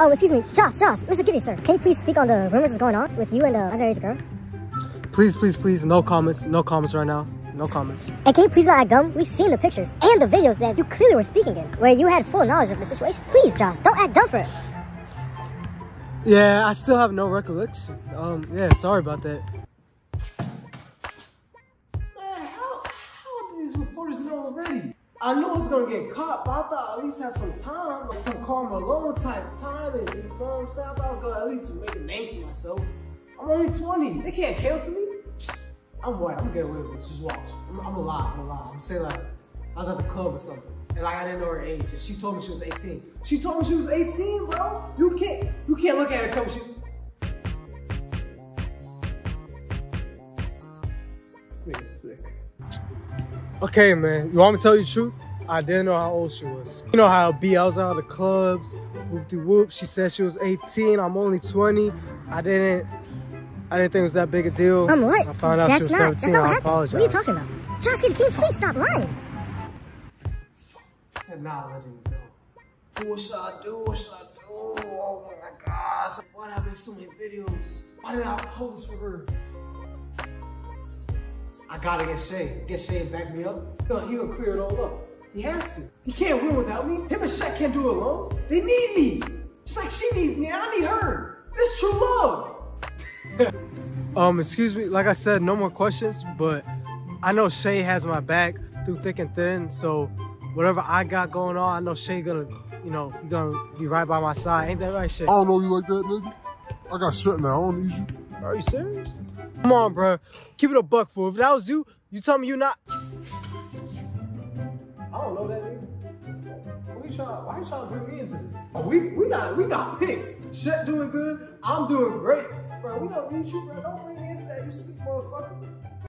Oh, excuse me. Josh, Josh, Mr. Giddey, sir. Can you please speak on the rumors that's going on with you and the underage girl? Please, please, please, no comments. No comments right now. No comments. And can you please not act dumb? We've seen the pictures and the videos that you clearly were speaking in, where you had full knowledge of the situation. Please, Josh, don't act dumb for us. Yeah, I still have no recollection. Um, yeah, sorry about that. Man, how, how did these reporters know already? I knew I was gonna get caught, but I thought at least have some time, like some Karl Malone type time, and you know what I'm saying? I thought I was gonna at least make a name for myself. I'm only 20. They can't cancel me. I'm white. I'm gonna get away with this. Just watch. I'm, I'm lie. I'm a lie. I'm saying like I was at the club or something, and like I didn't know her age, and she told me she was 18. She told me she was 18, bro. You can't. You can't look at her and tell me she. Nigga's sick. Okay, man. You want me to tell you the truth? I didn't know how old she was. You know how BL's out of the clubs, whoop de whoop. She said she was 18. I'm only 20. I didn't. I didn't think it was that big a deal. I'm what? I found out that's she was not, 17. That's not what I happened. apologize. What are you talking about? Josh, Giddey, can you please stop lying? and not letting me go. What should I do? What should I do? Oh my gosh. Why did I make so many videos? Why did I post for her? I gotta get Shai. Get Shai and back me up. No, he gonna clear it all up. He has to. He can't win without me. Him and Shaq can't do it alone. They need me. Just like she needs me. I need her. It's true love. Um, excuse me. Like I said, no more questions. But I know Shai has my back through thick and thin. So whatever I got going on, I know Shai gonna, you know, he gonna be right by my side. Ain't that right, Shai? I don't know you like that, nigga. I got shut now. I don't need you. Are you serious? Come on, bro. Keep it a buck for. If that was you, you tell me you not. I don't know that nigga. Why you trying? Why you trying to bring me into this? Oh, we we got we got picks. Shit doing good. I'm doing great, bro. We don't need you, bro. Don't bring me into that, you sick motherfucker.